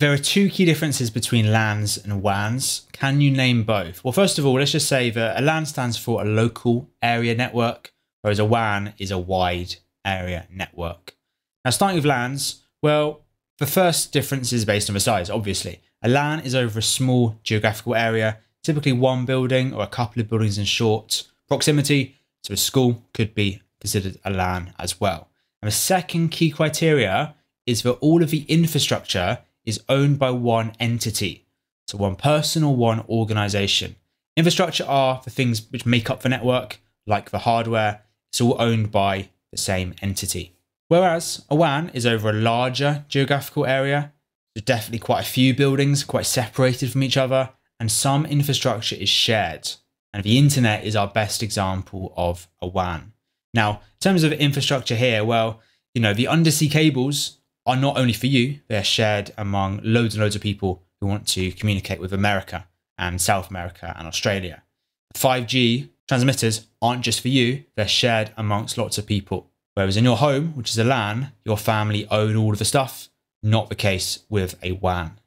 There are two key differences between LANs and WANs. Can you name both? Well, first of all, let's just say that a LAN stands for a local area network, whereas a WAN is a wide area network. Now, starting with LANs, well, the first difference is based on the size, obviously. A LAN is over a small geographical area, typically one building or a couple of buildings in short proximity to a school could be considered a LAN as well. And the second key criteria is that all of the infrastructure is owned by one entity, so one person or one organization. Infrastructure are the things which make up the network, like the hardware, it's all owned by the same entity. Whereas a WAN is over a larger geographical area, so definitely quite a few buildings, quite separated from each other, and some infrastructure is shared. And the internet is our best example of a WAN. Now, in terms of infrastructure here, well, you know, the undersea cables are not only for you, they're shared among loads and loads of people who want to communicate with America and South America and Australia. 5G transmitters aren't just for you, they're shared amongst lots of people. Whereas in your home, which is a LAN, your family own all of the stuff, not the case with a WAN.